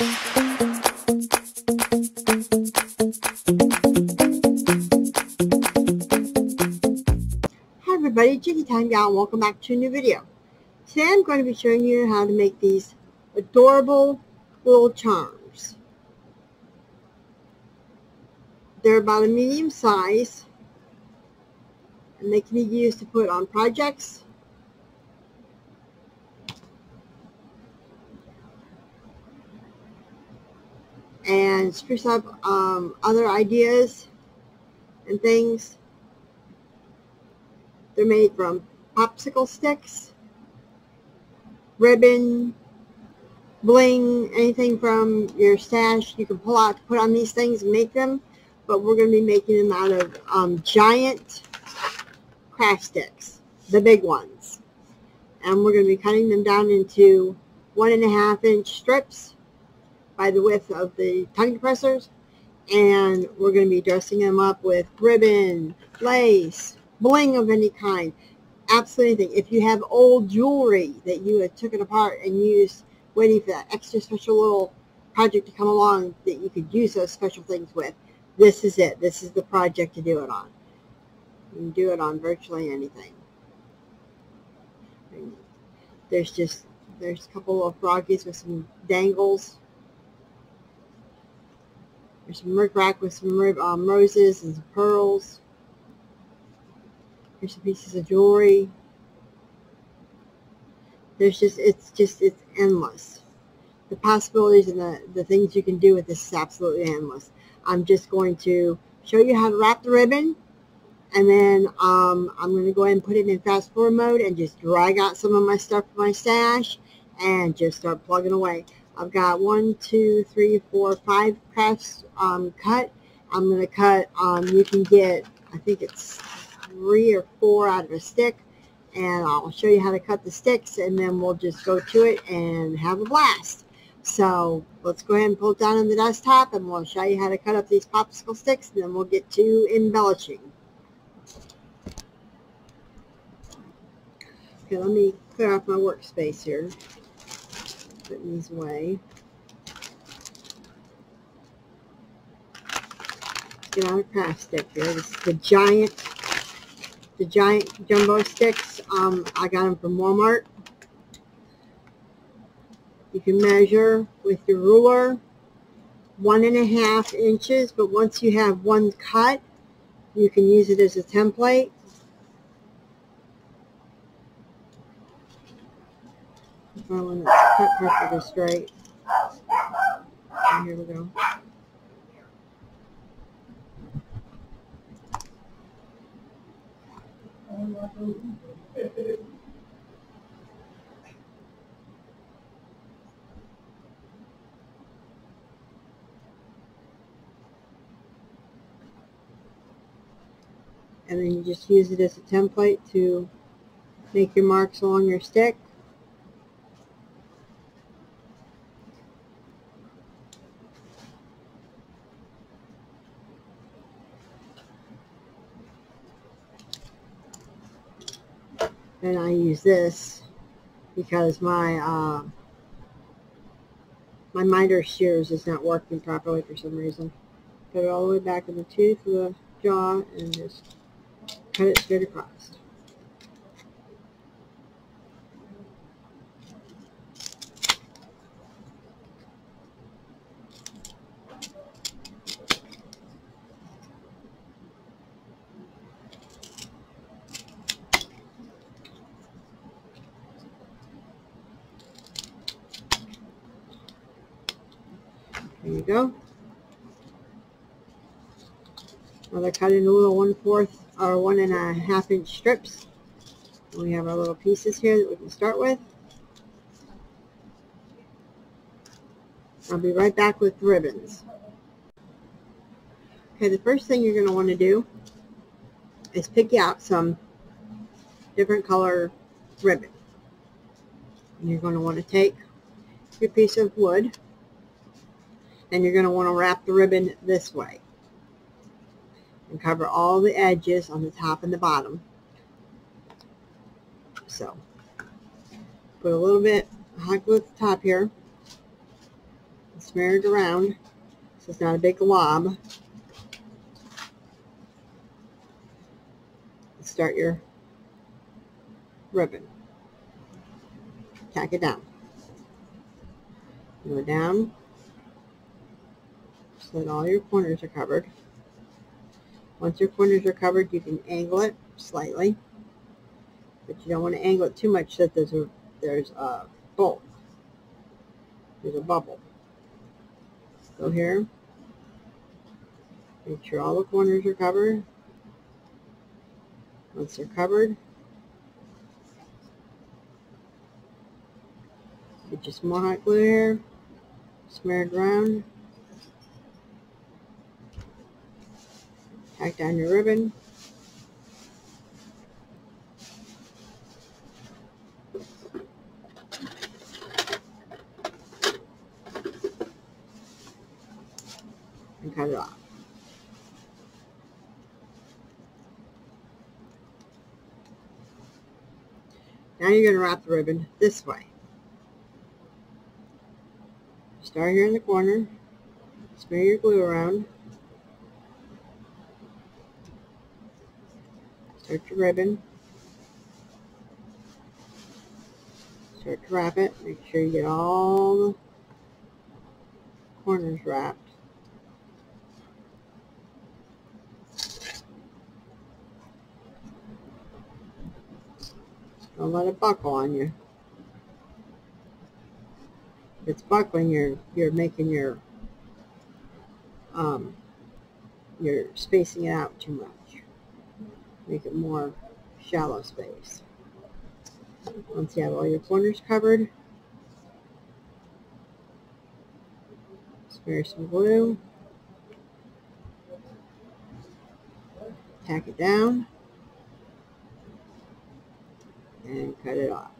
Hi everybody, Jiggy Time Gal, welcome back to a new video. Today I'm going to be showing you how to make these adorable little charms. They're about a medium size and they can be used to put on projects and spruce up um, other ideas and things. They're made from popsicle sticks, ribbon, bling, anything from your stash you can pull out to put on these things and make them. But we're going to be making them out of um, giant craft sticks, the big ones. And we're going to be cutting them down into one and a half inch strips by the width of the tongue depressors. And we're going to be dressing them up with ribbon, lace, bling of any kind, absolutely anything. If you have old jewelry that you had taken apart and used waiting for that extra special little project to come along that you could use those special things with, this is it. This is the project to do it on. You can do it on virtually anything. There's just, there's a couple of froggies with some dangles there's some rickrack with some um, roses and some pearls. Here's some pieces of jewelry. There's just, it's just, it's endless. The possibilities and the, the things you can do with this is absolutely endless. I'm just going to show you how to wrap the ribbon. And then um, I'm going to go ahead and put it in fast forward mode and just drag out some of my stuff from my stash and just start plugging away. I've got one, two, three, four, five crafts um, cut. I'm going to cut, um, you can get, I think it's three or four out of a stick. And I'll show you how to cut the sticks and then we'll just go to it and have a blast. So let's go ahead and pull it down on the desktop and we'll show you how to cut up these popsicle sticks and then we'll get to embellishing. Okay, let me clear off my workspace here these away. Get out a craft stick here. This is the giant, the giant jumbo sticks. Um, I got them from Walmart. You can measure with your ruler one and a half inches, but once you have one cut, you can use it as a template that's cut perfectly straight. And here we go. And then you just use it as a template to make your marks along your stick. And I use this because my uh, my miter shears is not working properly for some reason. Put it all the way back in the tooth of the jaw and just cut it straight across. There you go. Now they're cut little one-fourth or one and a half inch strips. We have our little pieces here that we can start with. I'll be right back with ribbons. Okay, the first thing you're going to want to do is pick out some different color ribbon. And you're going to want to take your piece of wood and you're going to want to wrap the ribbon this way and cover all the edges on the top and the bottom. So put a little bit hot glue at the top here. and smear it around so it's not a big glob. Start your ribbon. Tack it down. Go down so that all your corners are covered. Once your corners are covered, you can angle it slightly, but you don't want to angle it too much so that there's a, there's a bulk. There's a bubble. Go here. Make sure all the corners are covered. Once they're covered, get your some more hot glue here. Smear it around. Tack down your ribbon. And cut it off. Now you're going to wrap the ribbon this way. Start here in the corner. Smear your glue around. Start your ribbon. Start to wrap it. Make sure you get all the corners wrapped. Don't let it buckle on you. If it's buckling, you're you're making your um, you're spacing it out too much. Make it more shallow space. Once you have all your corners covered, smear some glue, tack it down and cut it off.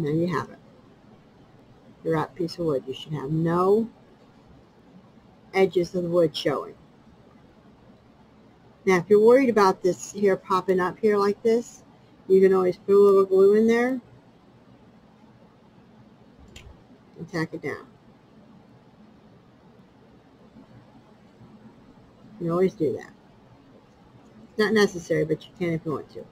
And there you have it. Your wrapped piece of wood. You should have no edges of the wood showing. Now, if you're worried about this here popping up here like this, you can always put a little glue in there and tack it down. You can always do that. It's not necessary, but you can if you want to.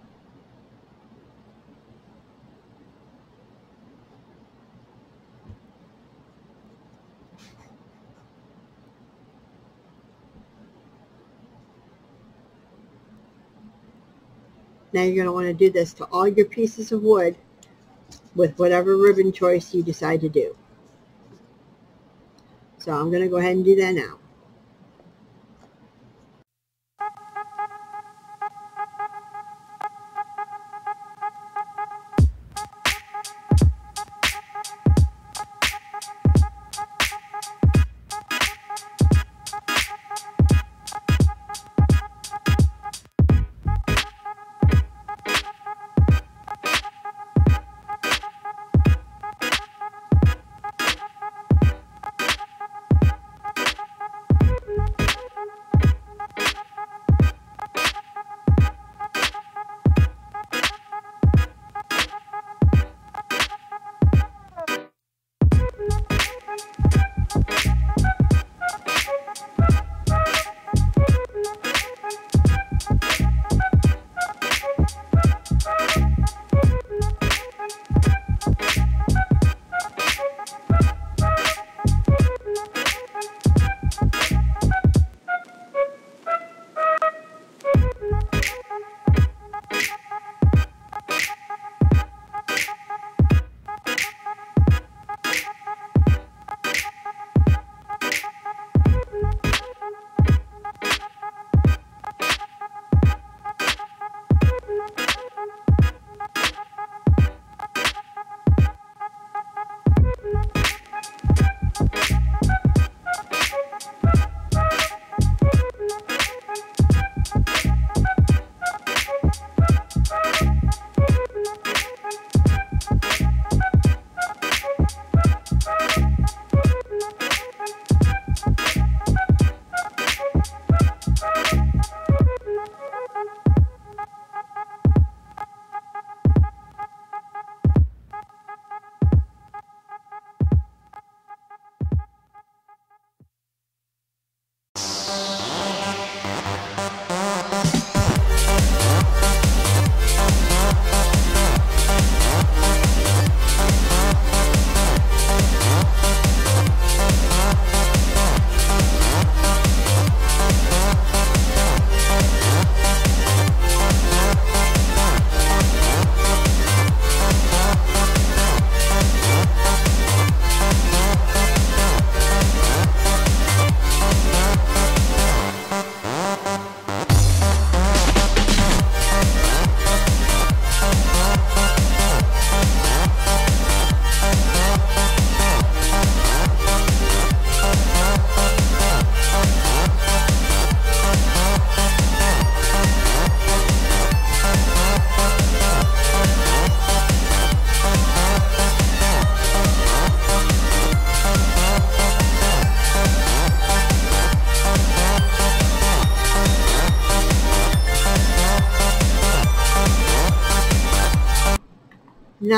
Now you're going to want to do this to all your pieces of wood with whatever ribbon choice you decide to do. So I'm going to go ahead and do that now.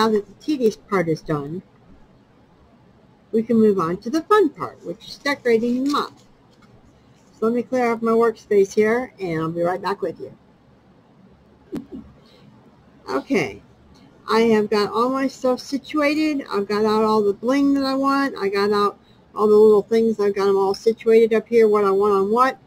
Now that the tedious part is done, we can move on to the fun part, which is decorating the month. So let me clear up my workspace here, and I'll be right back with you. Okay, I have got all my stuff situated. I've got out all the bling that I want. I got out all the little things. I've got them all situated up here, what I want on what.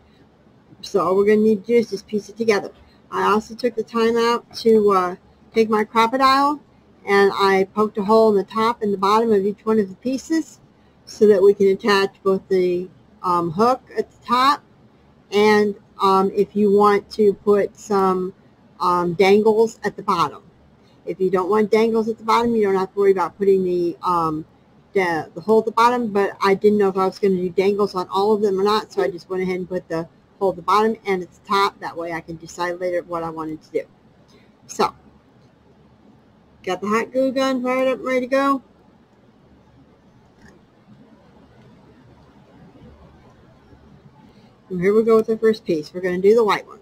So all we're going to need to do is just piece it together. I also took the time out to uh, take my Crop-A-Dile and I poked a hole in the top and the bottom of each one of the pieces so that we can attach both the um, hook at the top and um, if you want to put some um, dangles at the bottom. If you don't want dangles at the bottom, you don't have to worry about putting the, um, the, the hole at the bottom, but I didn't know if I was going to do dangles on all of them or not, so I just went ahead and put the hole at the bottom and at the top. That way I can decide later what I wanted to do. So, got the hot glue gun fired up and ready to go. And here we go with the first piece. We're going to do the white one.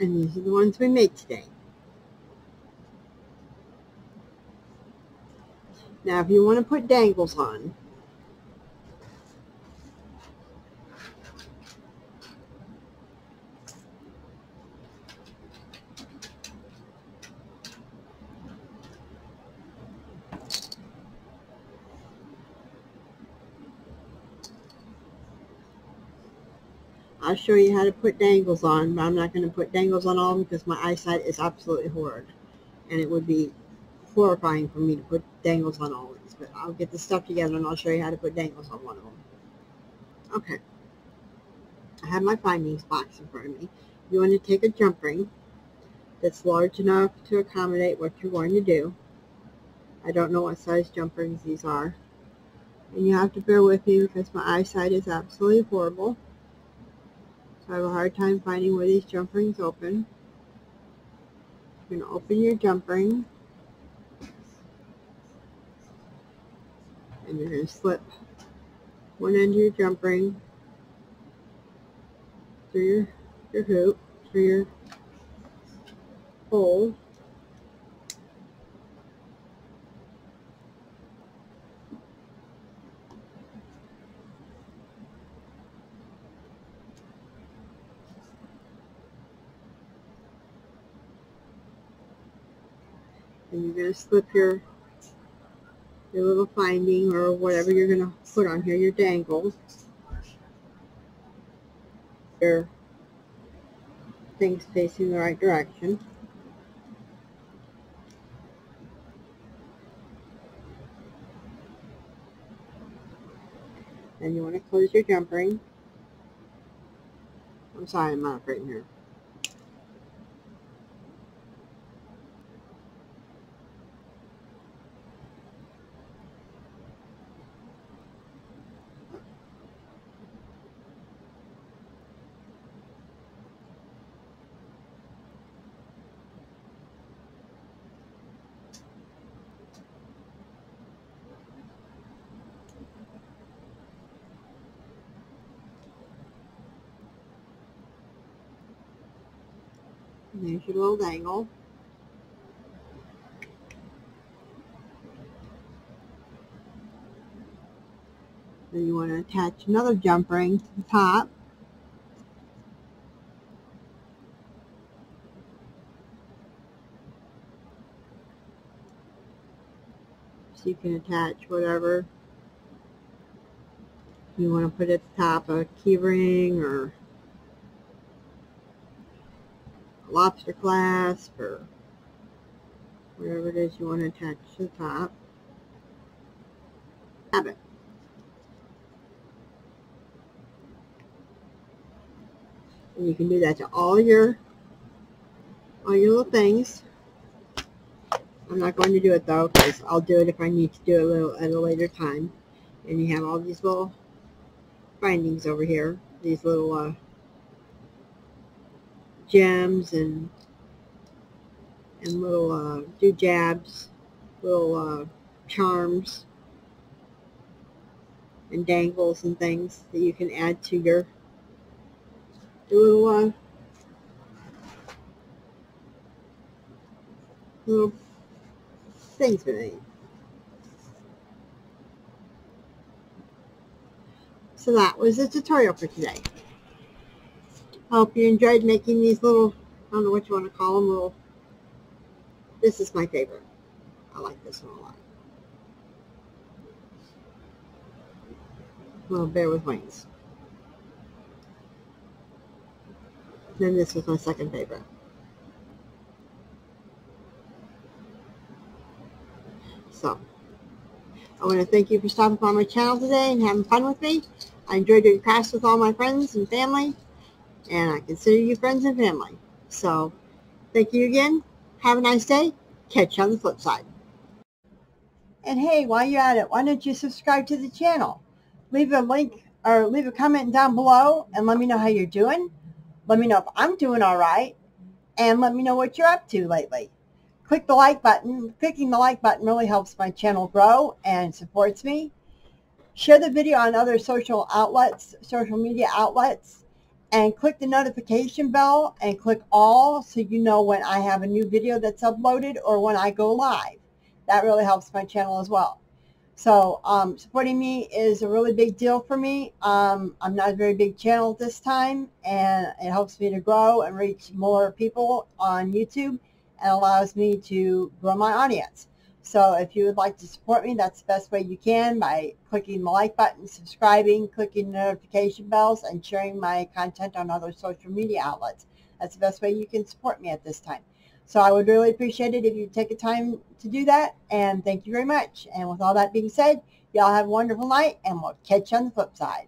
And these are the ones we made today. Now, if you want to put dangles on, I'll show you how to put dangles on, but I'm not going to put dangles on all of them because my eyesight is absolutely horrid. And it would be horrifying for me to put dangles on all of these. But I'll get the stuff together and I'll show you how to put dangles on one of them. Okay. I have my findings box in front of me. You want to take a jump ring that's large enough to accommodate what you're going to do. I don't know what size jump rings these are. And you have to bear with me because my eyesight is absolutely horrible. I have a hard time finding where these jump rings open. You're going to open your jump ring. And you're going to slip one end of your jump ring through your, your hoop, through your hole. And you're going to slip your your little finding or whatever you're going to put on here, your dangle, your things facing the right direction. And you want to close your jump ring. I'm sorry, I'm not right here. And there's your little dangle. Then you want to attach another jump ring to the top. So you can attach whatever you want to put at the top, a key ring or lobster clasp or whatever it is you want to attach to the top. Have it. And you can do that to all your all your little things. I'm not going to do it though because I'll do it if I need to do it a little at a later time. And you have all these little findings over here, these little uh, gems and and little uh, doodads, little uh, charms and dangles and things that you can add to your, your little uh, little things with it. So that was the tutorial for today. Hope you enjoyed making these little, I don't know what you want to call them, little, this is my favorite. I like this one a lot. Little bear with wings. Then this was my second favorite. So, I want to thank you for stopping by my channel today and having fun with me. I enjoy doing crafts with all my friends and family, and I consider you friends and family. So, thank you again. Have a nice day. Catch you on the flip side. And hey, while you're at it, why don't you subscribe to the channel? Leave a link or leave a comment down below and let me know how you're doing. Let me know if I'm doing all right and let me know what you're up to lately. Click the like button. Clicking the like button really helps my channel grow and supports me. Share the video on other social outlets, social media outlets, and click the notification bell and click all so you know when I have a new video that's uploaded or when I go live. That really helps my channel as well. So um, supporting me is a really big deal for me. Um, I'm not a very big channel this time, and it helps me to grow and reach more people on YouTube and allows me to grow my audience. So if you would like to support me, that's the best way you can by clicking the like button, subscribing, clicking the notification bells, and sharing my content on other social media outlets. That's the best way you can support me at this time. So I would really appreciate it if you take a time to do that. And thank you very much. And with all that being said, y'all have a wonderful night and we'll catch you on the flip side.